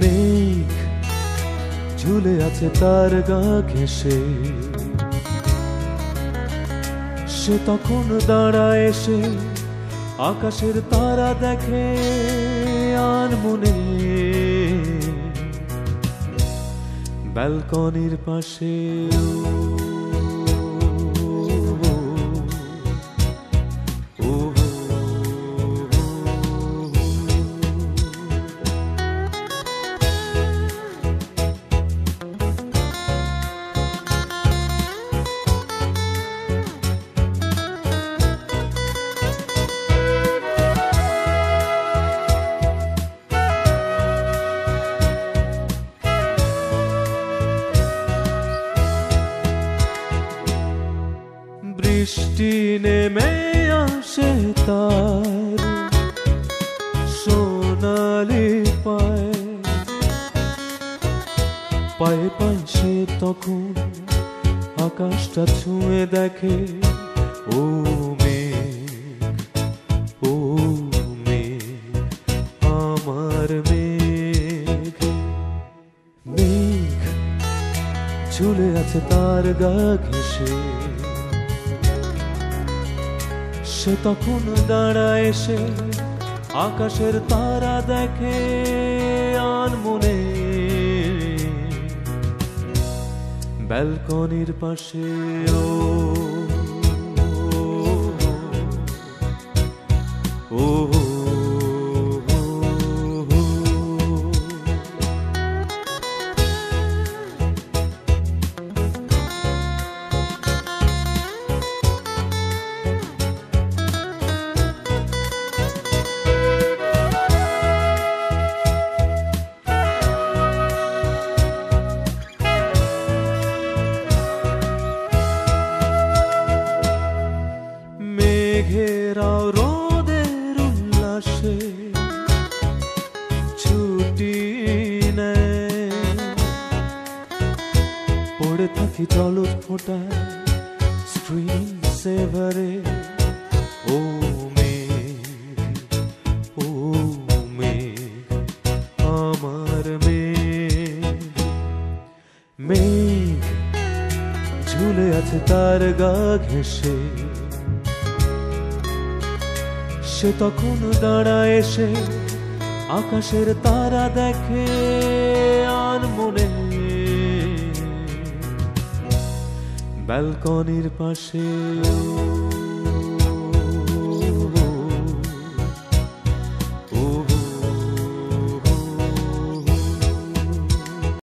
মেঘ ঝুলে আছে তার গা ঘেসে সে তখন দাঁড়ায় এসে আকাশের তারা দেখে আর মনে। ব্যালকনির পাশে বৃষ্টি নেমে আসে তার সোনালি পায়। পায়ে পায়ে সে তখন আকাশটা ছুঁয়ে দেখে, ও ও আমার মেঘ। মেঘ ঝুলে আছে তার গা ঘেসে সে তখন দাঁড়ায় এসে আকাশের তারা দেখে আর মনে। ব্যালকনির পাশে ও, পড়ে থাকি জলজ ফোটায় সেভারে ও মেঘ ও মেঘ আমার মেঘ মেঘ ঝুলে আছে তার গা ঘেসে সে তখন দাঁড়ায় এসে আকাশের তারা দেখে, আর মনে ব্যালকনির পাশে।